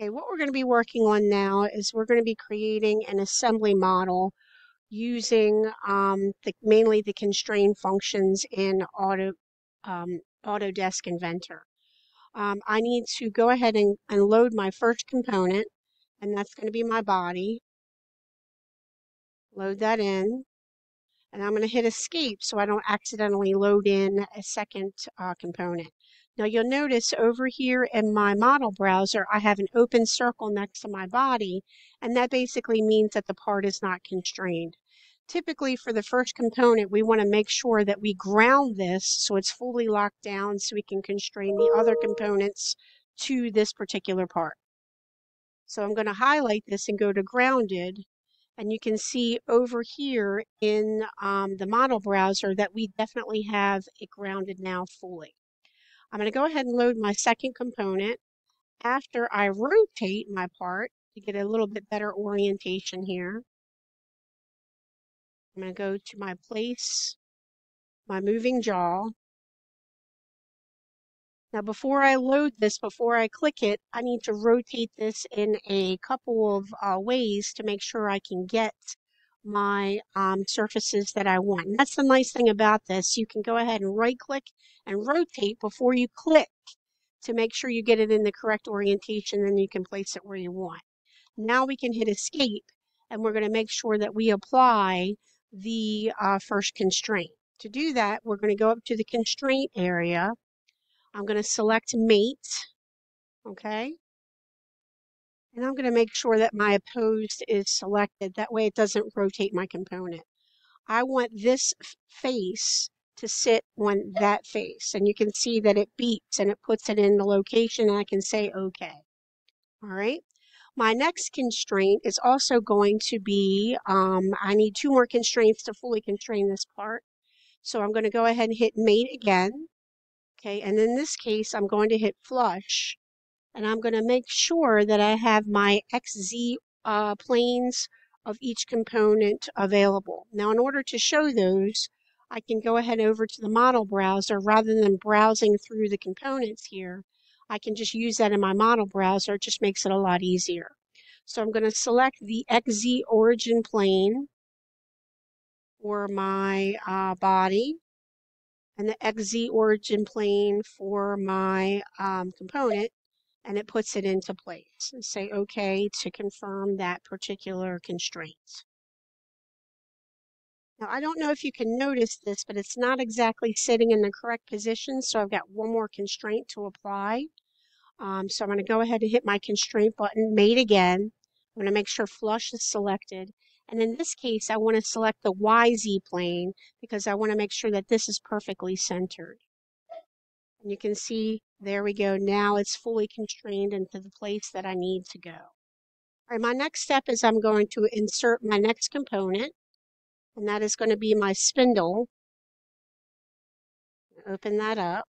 Okay, what we're going to be working on now is we're going to be creating an assembly model using um, the, mainly the constraint functions in Auto, um, Autodesk Inventor. Um, I need to go ahead and, and load my first component, and that's going to be my body. Load that in, and I'm going to hit escape so I don't accidentally load in a second uh, component. Now you'll notice over here in my model browser, I have an open circle next to my body, and that basically means that the part is not constrained. Typically for the first component, we want to make sure that we ground this so it's fully locked down so we can constrain the other components to this particular part. So I'm going to highlight this and go to grounded. And you can see over here in um, the model browser that we definitely have it grounded now fully. I'm going to go ahead and load my second component after I rotate my part to get a little bit better orientation here. I'm going to go to my place, my moving jaw. Now before I load this, before I click it, I need to rotate this in a couple of uh, ways to make sure I can get my um, surfaces that I want. And that's the nice thing about this. You can go ahead and right click and rotate before you click to make sure you get it in the correct orientation and you can place it where you want. Now we can hit escape and we're going to make sure that we apply the uh, first constraint. To do that, we're going to go up to the constraint area. I'm going to select mate, okay? And I'm going to make sure that my opposed is selected. That way it doesn't rotate my component. I want this face to sit on that face. And you can see that it beeps and it puts it in the location and I can say OK. All right. My next constraint is also going to be, um, I need two more constraints to fully constrain this part. So I'm going to go ahead and hit mate again. Okay, and in this case, I'm going to hit flush and I'm going to make sure that I have my XZ uh, planes of each component available. Now, in order to show those, I can go ahead over to the model browser rather than browsing through the components here. I can just use that in my model browser. It just makes it a lot easier. So I'm going to select the XZ origin plane for my uh, body and the XZ origin plane for my um, component and it puts it into place. And say OK to confirm that particular constraint. Now, I don't know if you can notice this, but it's not exactly sitting in the correct position, so I've got one more constraint to apply. Um, so I'm going to go ahead and hit my constraint button, mate again. I'm going to make sure flush is selected. And in this case, I want to select the YZ plane because I want to make sure that this is perfectly centered. And you can see, there we go. Now it's fully constrained into the place that I need to go. All right, my next step is I'm going to insert my next component, and that is going to be my spindle. Open that up.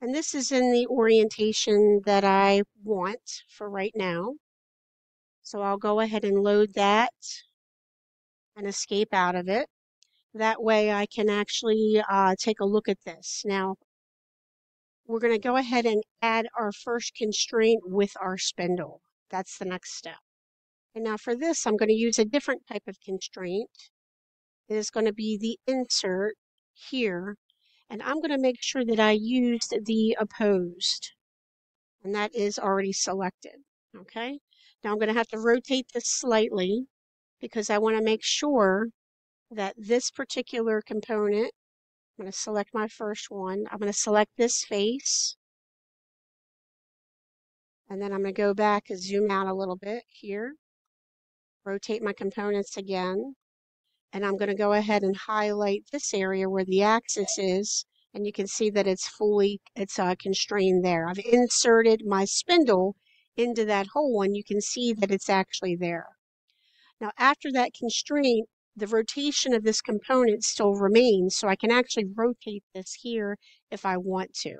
And this is in the orientation that I want for right now. So I'll go ahead and load that and escape out of it. That way I can actually uh, take a look at this. Now, we're going to go ahead and add our first constraint with our spindle. That's the next step. And now for this, I'm going to use a different type of constraint. It is going to be the insert here. And I'm going to make sure that I used the opposed. And that is already selected. Okay. Now I'm going to have to rotate this slightly because I want to make sure that this particular component I'm going to select my first one. I'm going to select this face. And then I'm going to go back and zoom out a little bit here. Rotate my components again. And I'm going to go ahead and highlight this area where the axis is. And you can see that it's fully, it's uh, constrained there. I've inserted my spindle into that hole and you can see that it's actually there. Now after that constraint, the rotation of this component still remains, so I can actually rotate this here if I want to.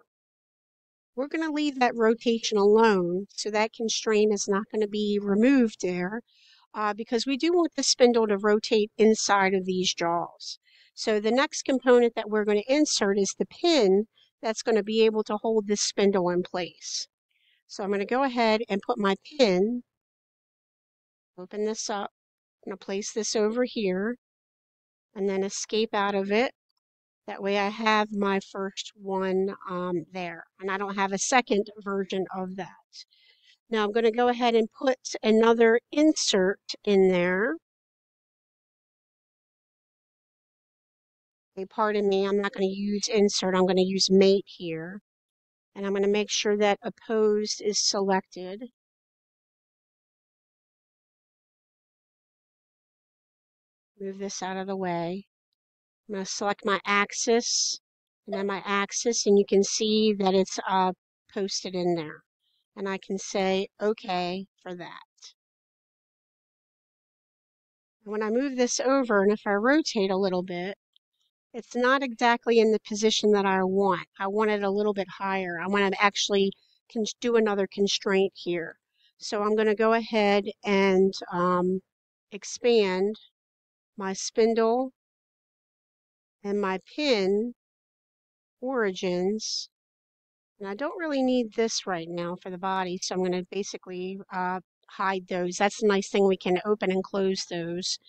We're going to leave that rotation alone, so that constraint is not going to be removed there, uh, because we do want the spindle to rotate inside of these jaws. So the next component that we're going to insert is the pin that's going to be able to hold this spindle in place. So I'm going to go ahead and put my pin, open this up, I'm going to place this over here and then escape out of it. That way I have my first one um, there and I don't have a second version of that. Now I'm going to go ahead and put another insert in there. Okay, pardon me, I'm not going to use insert, I'm going to use mate here. And I'm going to make sure that opposed is selected. Move this out of the way. I'm going to select my axis and then my axis and you can see that it's uh, posted in there and I can say OK for that. When I move this over, and if I rotate a little bit, it's not exactly in the position that I want. I want it a little bit higher. I want to actually do another constraint here. So I'm going to go ahead and um, expand my spindle and my pin origins and I don't really need this right now for the body, so I'm going to basically uh, hide those. That's the nice thing, we can open and close those.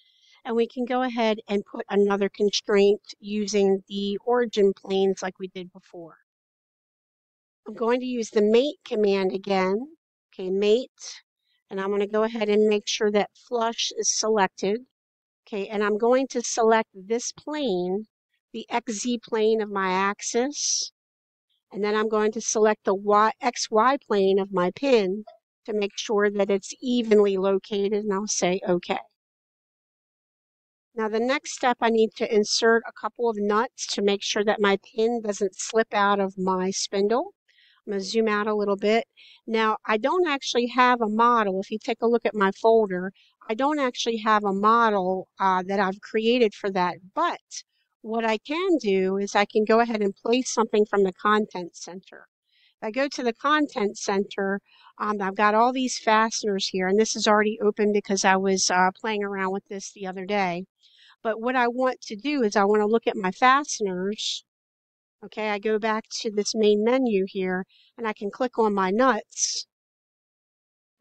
And we can go ahead and put another constraint using the origin planes like we did before. I'm going to use the mate command again. Okay, mate. And I'm going to go ahead and make sure that flush is selected. Okay, and I'm going to select this plane, the XZ plane of my axis. And then I'm going to select the y, XY plane of my pin to make sure that it's evenly located and I'll say OK. Now the next step I need to insert a couple of nuts to make sure that my pin doesn't slip out of my spindle. I'm going to zoom out a little bit. Now I don't actually have a model. If you take a look at my folder, I don't actually have a model uh, that I've created for that, but what I can do is I can go ahead and place something from the content center. If I go to the content center, um, I've got all these fasteners here, and this is already open because I was uh, playing around with this the other day. But what I want to do is I want to look at my fasteners. Okay, I go back to this main menu here, and I can click on my nuts.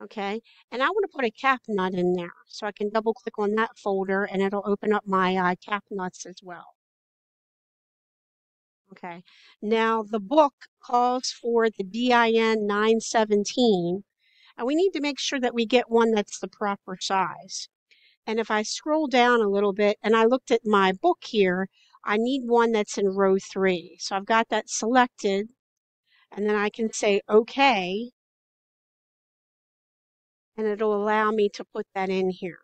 Okay, and I want to put a cap nut in there. So I can double click on that folder, and it'll open up my uh, cap nuts as well. Okay. Now the book calls for the DIN 917, and we need to make sure that we get one that's the proper size. And if I scroll down a little bit and I looked at my book here, I need one that's in row three. So I've got that selected, and then I can say OK, and it'll allow me to put that in here.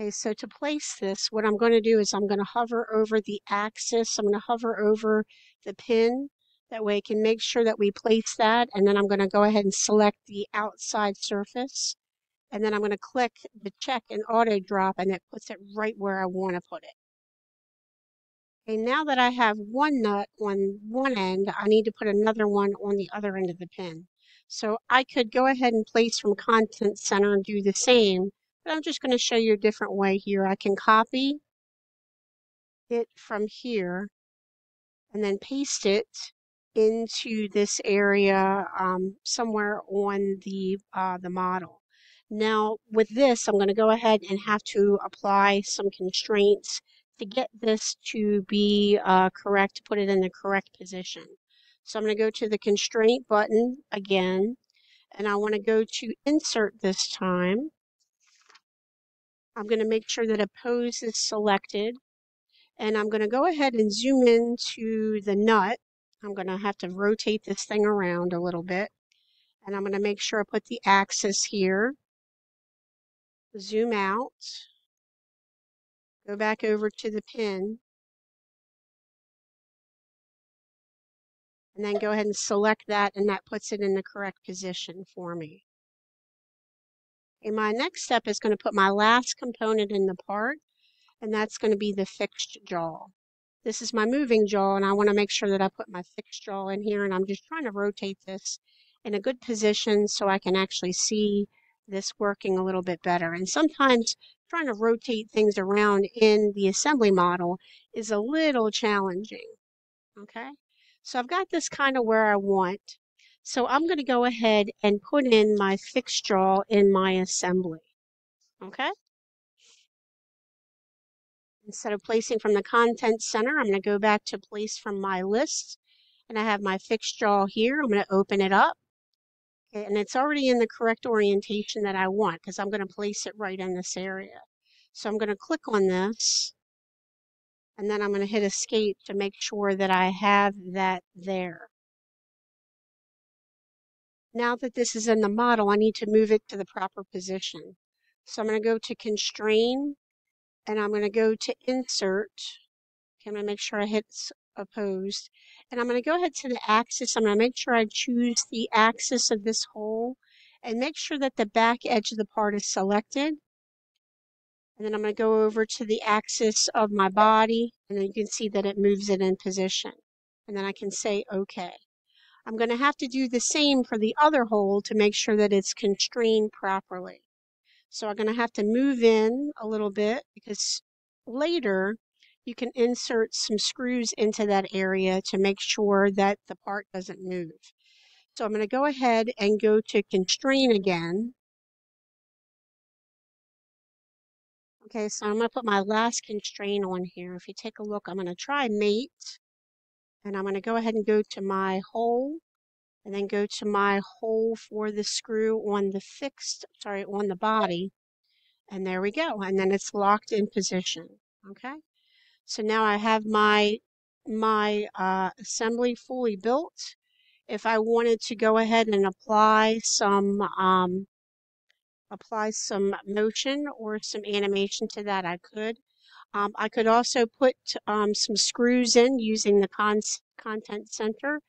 Okay, so to place this, what I'm going to do is I'm going to hover over the axis. I'm going to hover over the pin. That way I can make sure that we place that. And then I'm going to go ahead and select the outside surface. And then I'm going to click the check and auto drop and it puts it right where I want to put it. Okay, now that I have one nut on one end, I need to put another one on the other end of the pin. So I could go ahead and place from Content Center and do the same, but I'm just going to show you a different way here. I can copy it from here and then paste it into this area um, somewhere on the, uh, the model. Now with this, I'm going to go ahead and have to apply some constraints to get this to be uh, correct, to put it in the correct position. So I'm going to go to the constraint button again, and I want to go to insert this time. I'm going to make sure that oppose is selected. And I'm going to go ahead and zoom into the nut. I'm going to have to rotate this thing around a little bit. And I'm going to make sure I put the axis here. Zoom out. Go back over to the pin. And then go ahead and select that and that puts it in the correct position for me. And my next step is going to put my last component in the part, and that's going to be the fixed jaw. This is my moving jaw, and I want to make sure that I put my fixed jaw in here, and I'm just trying to rotate this in a good position so I can actually see this working a little bit better. And sometimes trying to rotate things around in the assembly model is a little challenging. Okay, so I've got this kind of where I want. So I'm going to go ahead and put in my fixed jaw in my assembly. Okay. Instead of placing from the content center, I'm going to go back to place from my list. And I have my fixed jaw here. I'm going to open it up. Okay, and it's already in the correct orientation that I want because I'm going to place it right in this area. So I'm going to click on this and then I'm going to hit escape to make sure that I have that there. Now that this is in the model, I need to move it to the proper position. So I'm going to go to constrain and I'm going to go to insert. Okay, I'm going to make sure I hit opposed. And I'm going to go ahead to the axis. I'm going to make sure I choose the axis of this hole and make sure that the back edge of the part is selected. And then I'm going to go over to the axis of my body and then you can see that it moves it in position. And then I can say OK. I'm going to have to do the same for the other hole to make sure that it's constrained properly. So I'm going to have to move in a little bit because later you can insert some screws into that area to make sure that the part doesn't move. So I'm going to go ahead and go to constrain again. Okay, so I'm going to put my last constraint on here. If you take a look, I'm going to try mate. And I'm going to go ahead and go to my hole. And then go to my hole for the screw on the fixed, sorry, on the body. And there we go. And then it's locked in position. Okay. So now I have my, my uh, assembly fully built. If I wanted to go ahead and apply some um, apply some motion or some animation to that, I could. Um, I could also put um, some screws in using the con content center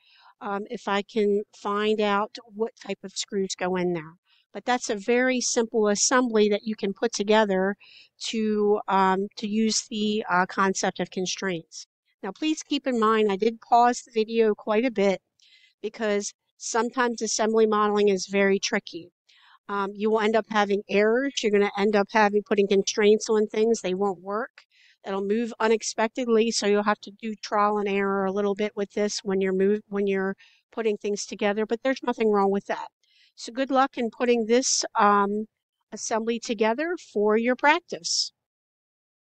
um, if I can find out what type of screws go in there. But that's a very simple assembly that you can put together to, um, to use the uh, concept of constraints. Now please keep in mind I did pause the video quite a bit because sometimes assembly modeling is very tricky. Um, you will end up having errors. You're going to end up having putting constraints on things. They won't work. It'll move unexpectedly, so you'll have to do trial and error a little bit with this when you're move when you're putting things together. But there's nothing wrong with that. So good luck in putting this um, assembly together for your practice.